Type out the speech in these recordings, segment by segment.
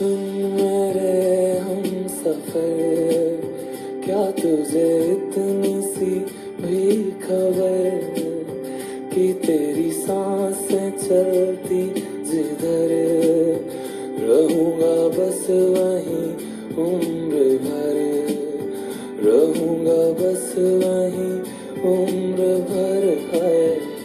सुन मेरे हम सफ़र। क्या तुझे इतनी सी भी खबर कि तेरी साँसें चलती जिधर रहूँगा बस वहीं उम्र भर। रहूँगा बस वहीं उम्र भर है।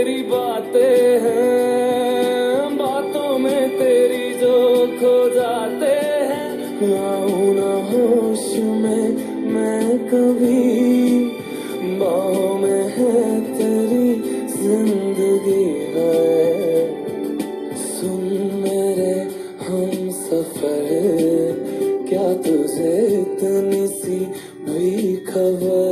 तेरी बातें हैं, बातों में तेरी जो खो जाते हैं। ना होश में मैं कभी, बाहों में है तेरी ज़िंदगी है। सुन मेरे हम सफ़र क्या तुझे इतनी सी भी खबर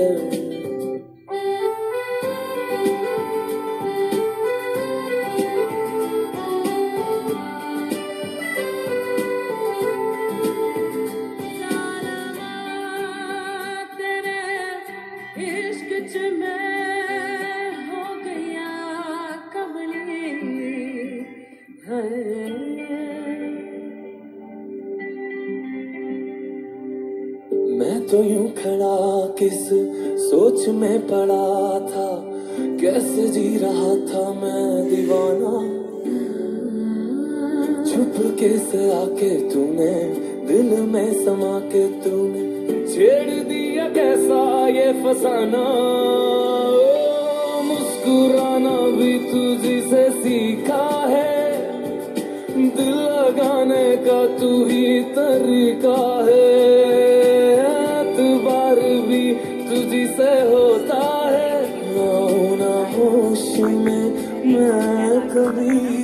मैं हो मैं तो यूँ खड़ा किस सोच में पड़ा था? कैसे जी रहा था मैं दीवाना? छुप के से आके तूने? दिल में समा के तूने छेड़ दिया कैसा? फसाना मुस्कुराना भी तुझी से सीखा है। दिल लगाने का तू ही तरीका है। एतबार भी तुझी से होता है। ना होश में मैं कभी